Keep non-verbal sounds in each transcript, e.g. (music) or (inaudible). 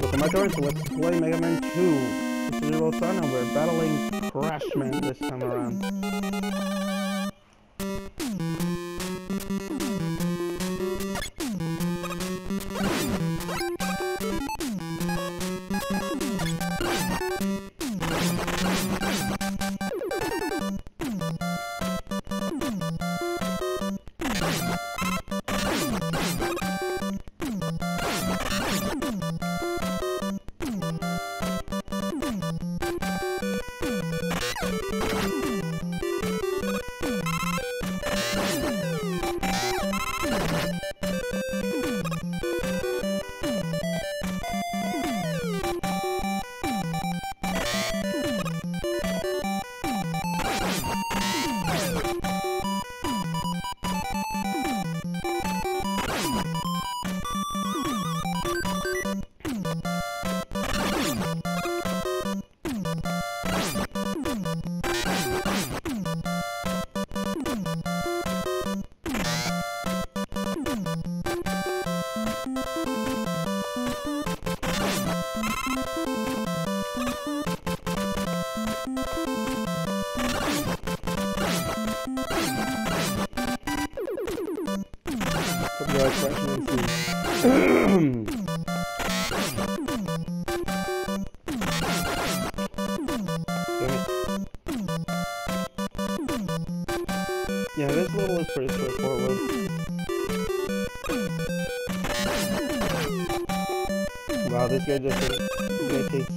Welcome back to let's play Mega Man 2. This is Zero Sun and we're battling Crashman this time around. you Yeah, this level is pretty straightforward. Wow, this guy just this takes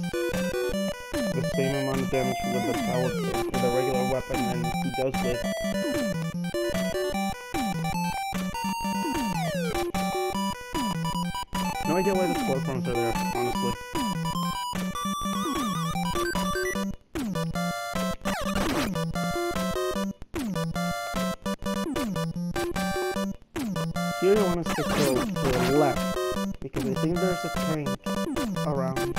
the same amount of damage with the power with a regular weapon and he does with No idea why the platforms are there, honestly. Here I want us to go to the left, because I think there's a tank around.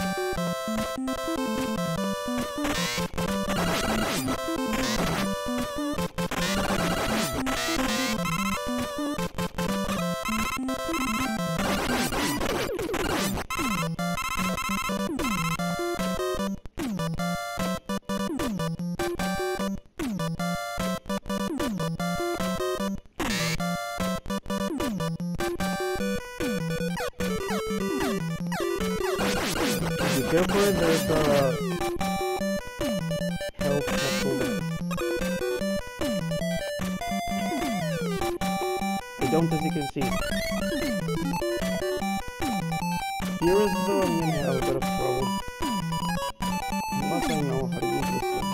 Be careful, there's a health capsule. I don't as you can see. Here is um, have a bit of trouble. Unless I know how to use this thing.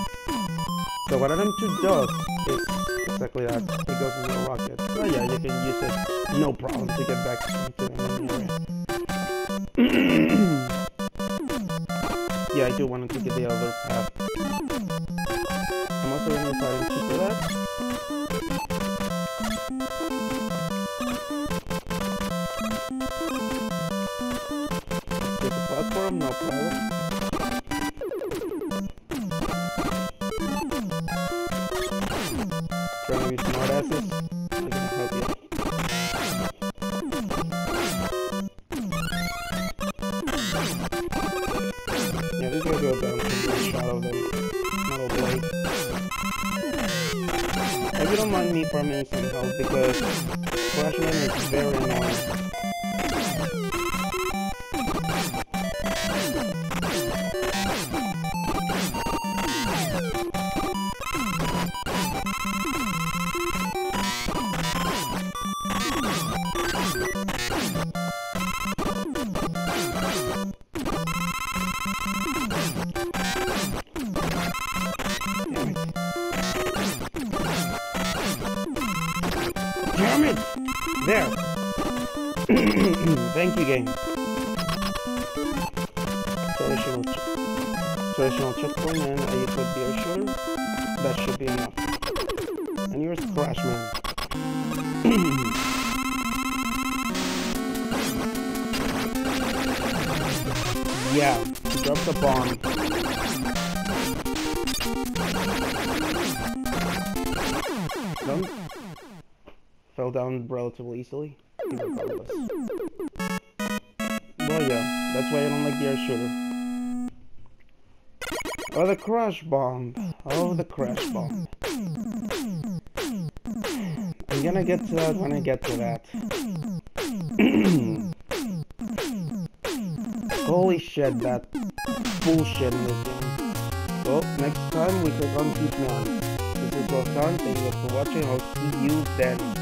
So what RM2 does is exactly that. It goes into a rocket. Oh yeah, you can use it no problem to get back into the main area. (clears throat) yeah, I do want to take the other path. I'm also going to try and shoot that. Get the platform, no problem. Trying to be smart asses. Goes down the metal you don't mind me farming some health because Crashman is very annoying. There! (coughs) Thank you, game. Traditional, ch traditional checkpoint and a could be assured. That should be enough. And here's Crashman. (coughs) yeah, he dropped the bomb. Done. Fell down relatively easily. Well, yeah, That's why I don't like the air shooter. Oh, the crash bomb. Oh, the crash bomb. I'm gonna get to that when I get to that. (coughs) Holy shit, that bullshit in this game. So, next time we click on Keep Me On. This is Rosan, thank you for watching, I'll see you then.